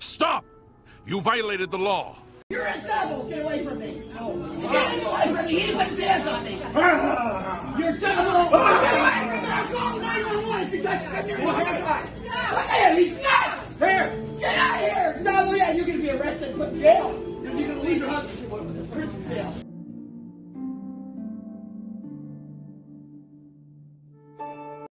Stop! You violated the law. You're a double! Get away from me. Get away from me. He didn't put his hands on me. You're double. Get away from me. I'll call 911 if you touch him. You're Look at him. He's nuts. Here. Get out of here. No, yeah, you're going to be arrested and put in jail. You're going to leave your husband.